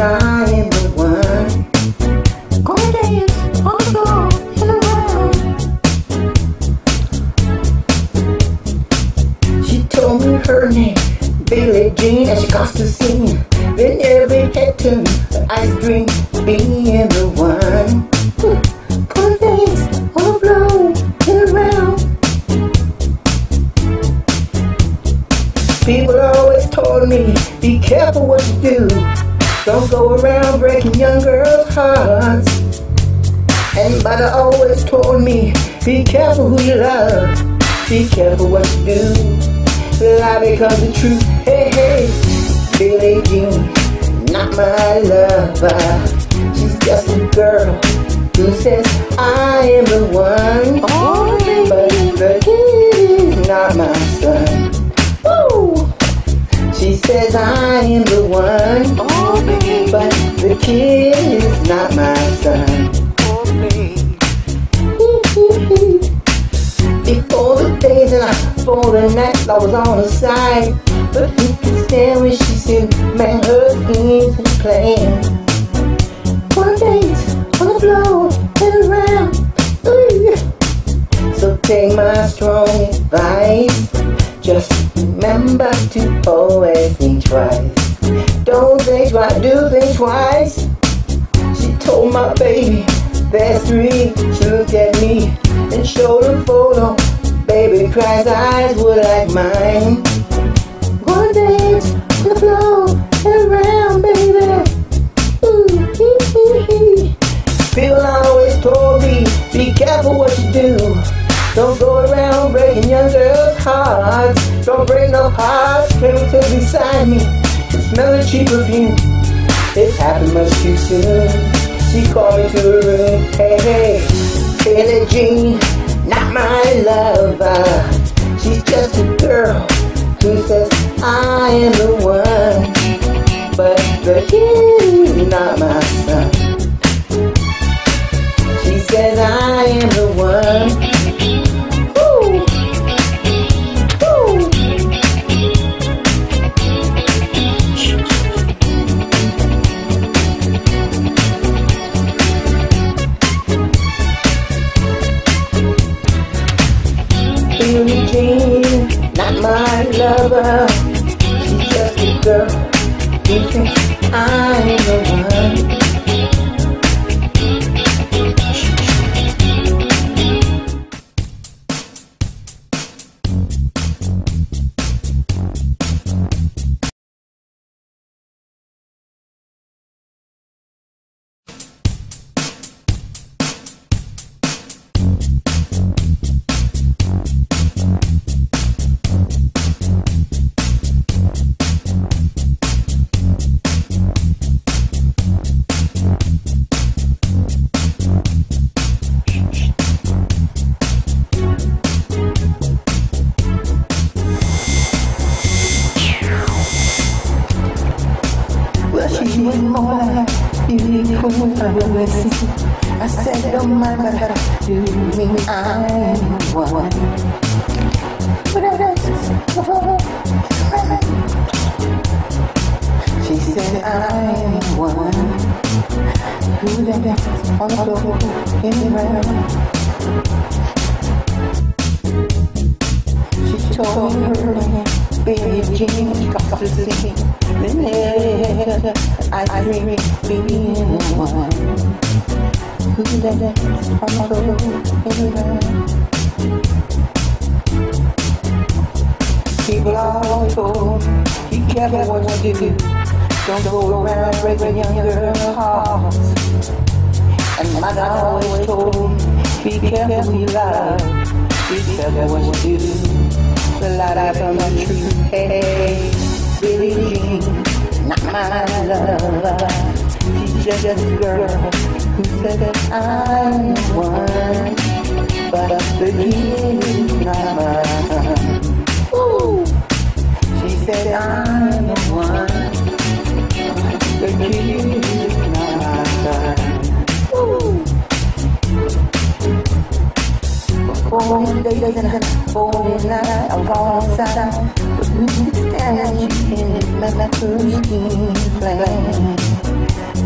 I am the one. In the. She told me her name, Billie Jean, and she cost to sing. Then every head being the one. The in the. People always told me, be careful what you do. Don't go around breaking young girls' hearts. Anybody always told me, be careful who you love. Be careful what you do. The lie becomes the truth. Hey, hey, Billie Jean, not my lover. She's just a girl who says, I am the one. Oh, But kid is not my son. Woo! She says I kid is not my son. Before the days and I, for the nights I was on her side, but who can stand when she said, man, her schemes and plans. Go dance on the floor in the round. Ooh. So take my strong advice. Just remember to always think twice. Don't think twice, do think twice. She told my baby, there's three. She looked at me and showed a photo. Baby cries, eyes were like mine. Go dance the floor and around, baby. Ooh, hee, hee, hee. People always told me, be careful what you do. Don't go around breaking young girls' hearts. Don't break no hearts. Came to beside me. Smell of cheap perfume. It happened much too soon. She called me to her room. Hey, hey, Billie Jean, not my lover. She's just a girl who says I am the one. But the kid is not my son. Billie Jean, not my lover. She's just a girl who thinks I am the one. I said, don't mind, but do me, I'm one. She said, I'm one. Who dances on the floor round? She told me her name, Billie Jean, got to sing. Then I dream of being one. People told be careful what you do. Don't go around breaking young girls' hearts. And my God always told be careful you love. Be careful what you do. The light. Hey, Billie Jean, not my lover jealous girl who said that I'm one, but the he's not mine. Ooh. She said I'm the one, the he's not mine. Ooh. day, day, and a four night, I'm falling inside. Stand in my creeping flame.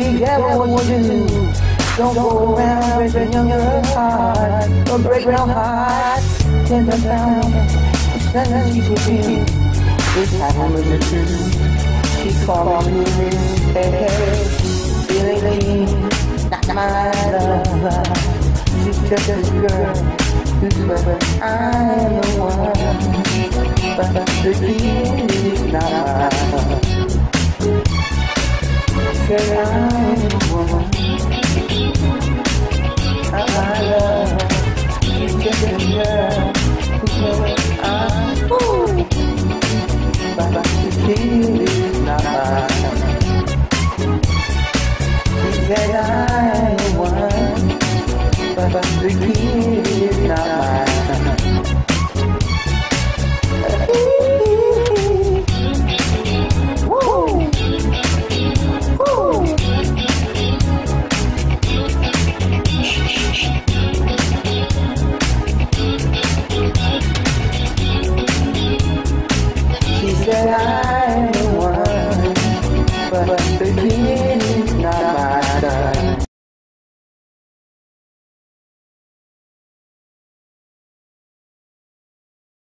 be careful what you do. Don't go around breaking girl's heart. Don't break her heart. Ten down. Then she would be. This time was the truth. She called me hey, hey, Billie, not my lover. She's just a girl who's forever I'm the one. But the deal is not mine. Said I'm one. But the deal is not mine. Said I'm but not